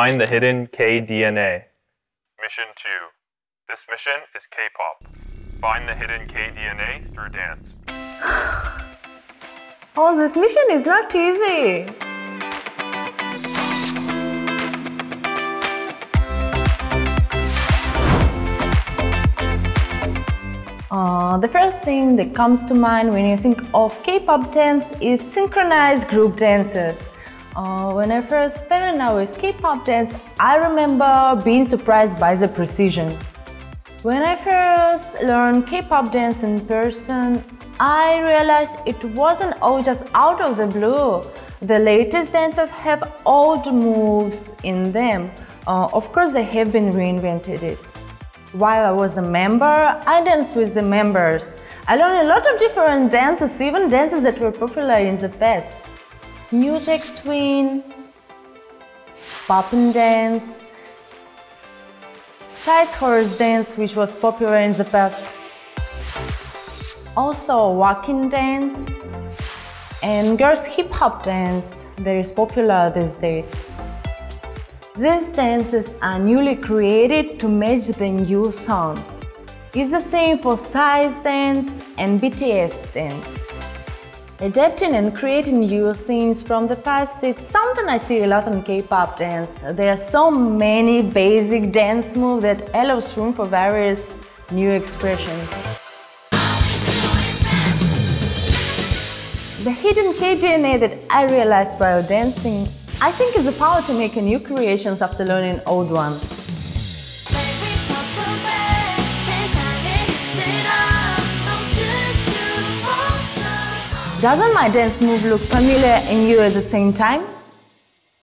Find the hidden K-DNA. Mission 2. This mission is K-pop. Find the hidden K-DNA through dance. Oh, this mission is not easy. Uh, the first thing that comes to mind when you think of K-pop dance is synchronized group dances. Uh, when I first fell in love with K-pop dance, I remember being surprised by the precision. When I first learned K-pop dance in person, I realized it wasn't all just out of the blue. The latest dancers have old moves in them. Uh, of course, they have been reinvented. While I was a member, I danced with the members. I learned a lot of different dances, even dances that were popular in the past. Jack Swing, Poppin' Dance, Psy's Horse Dance, which was popular in the past. Also, Walking Dance and Girls Hip Hop Dance that is popular these days. These dances are newly created to match the new songs. It's the same for Psy's Dance and BTS Dance. Adapting and creating new scenes from the past is something I see a lot in K-pop dance. There are so many basic dance moves that allows room for various new expressions. The hidden K-DNA that I realized while dancing, I think is the power to make new creations after learning old ones. Doesn't my dance move look familiar and new at the same time?